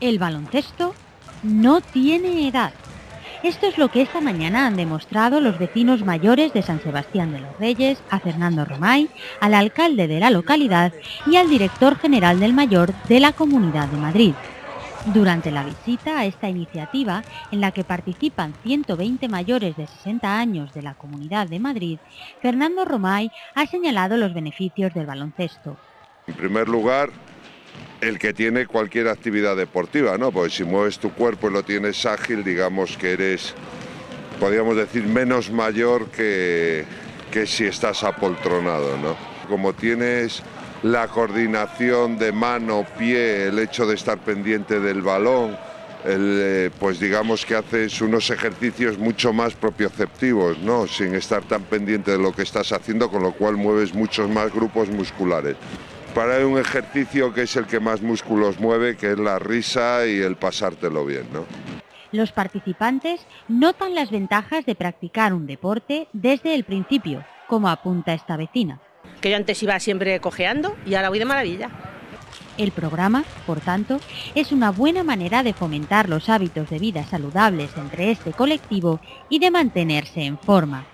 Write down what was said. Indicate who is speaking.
Speaker 1: El baloncesto no tiene edad. Esto es lo que esta mañana han demostrado los vecinos mayores de San Sebastián de los Reyes, a Fernando Romay, al alcalde de la localidad y al director general del Mayor de la Comunidad de Madrid. Durante la visita a esta iniciativa, en la que participan 120 mayores de 60 años de la Comunidad de Madrid, Fernando Romay ha señalado los beneficios del baloncesto.
Speaker 2: En primer lugar, el que tiene cualquier actividad deportiva, ¿no? Porque si mueves tu cuerpo y lo tienes ágil, digamos que eres, podríamos decir, menos mayor que, que si estás apoltronado, ¿no? Como tienes la coordinación de mano, pie, el hecho de estar pendiente del balón, eh, pues digamos que haces unos ejercicios mucho más propioceptivos, ¿no? Sin estar tan pendiente de lo que estás haciendo, con lo cual mueves muchos más grupos musculares para un ejercicio que es el que más músculos mueve, que es la risa y el pasártelo bien, ¿no?
Speaker 1: Los participantes notan las ventajas de practicar un deporte desde el principio, como apunta esta vecina.
Speaker 3: Que yo antes iba siempre cojeando y ahora voy de maravilla.
Speaker 1: El programa, por tanto, es una buena manera de fomentar los hábitos de vida saludables entre este colectivo y de mantenerse en forma.